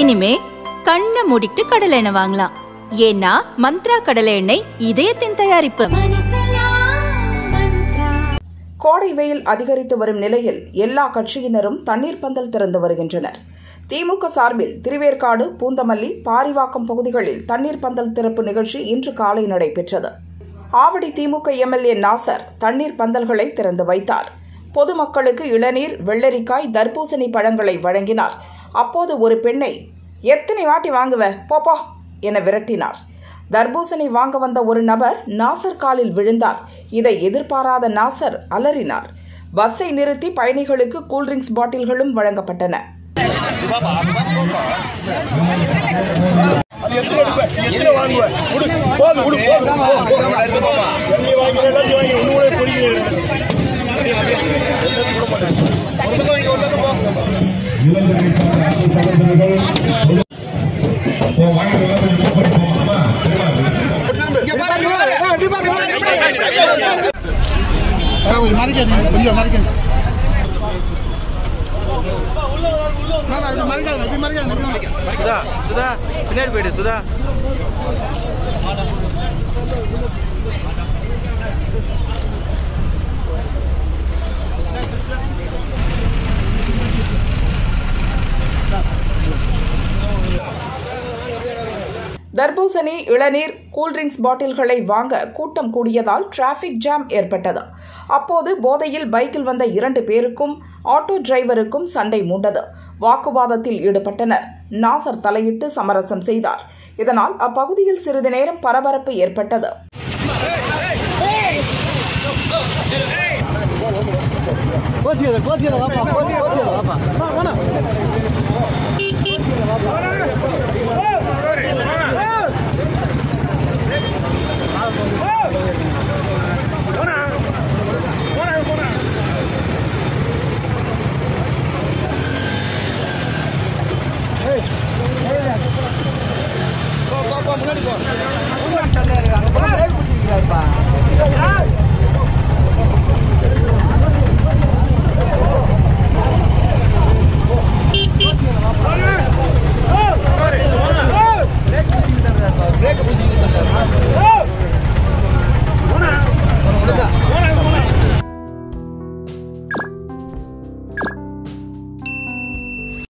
இனிமே கண்ணை மூடிட்டு கடலை எண்ணெய் வாங்கலாம். ஏன்னா மந்த்ரா கடலை எண்ணெய் இதயத்தின் தயாரிப்பு. கோடை வெயில் அதிகரித்து வரும் நிலையில் எல்லா கட்சியினரும் தண்ணீர் பந்தல் திறந்து வருகின்றனர். திமுக சார்பில் திருவேற்காடு பூந்தமல்லி பாரிவாக்கம் பகுதிகளில் தண்ணீர் பந்தல் திறப்பு நிகழ்ச்சி இன்று காலை நடைபெற்றது. ஆவடி திமுக எம்எல்ஏ நாசர் தண்ணீர் பந்தல்களை திறந்து வைத்தார். பொதுமக்களுக்கு இளநீர் வெள்ளரிக்காய் தர்பூசணி பழங்களை வழங்கினார். அப்போது ஒரு பெண்ணை எத்தனை வாட்டி வாங்குவ? போ என விரட்டினார். தர்பூசணி வாங்க வந்த ஒரு நபர் நாசர் காலில் விழுந்தார். இதை எதிர்பாராத நாசர் அலறினார். பஸ்ஸை நிறுத்தி பயணிகளுக்கு கூல்ட்ரிங்க்ஸ் பாட்டில்களும் வழங்கப்பட்டன. கொஞ்சம் மறைக்காது கொஞ்சம் மறைக்காது சுதா சுதா பின்னாடி போயிடு சுதா. தர்பூசணி இளநீர் கூல்ட்ரிங்க்ஸ் பாட்டில்களை வாங்க கூட்டம் கூடியதால் டிராஃபிக் ஜாம் ஏற்பட்டது. அப்போது போதையில் பைக்கில் வந்த இரண்டு பேருக்கும் ஆட்டோ டிரைவருக்கும் சண்டை மூண்டது. வாக்குவாதத்தில் ஈடுபட்டனர். நாசர் தலையிட்டு சமரசம் செய்தார். இதனால் அப்பகுதியில் சிறிது நேரம் பரபரப்பு ஏற்பட்டது. கோச்சியதை கோச்சியதை வாப்பா கோச்சியதை வாப்பா. Pak.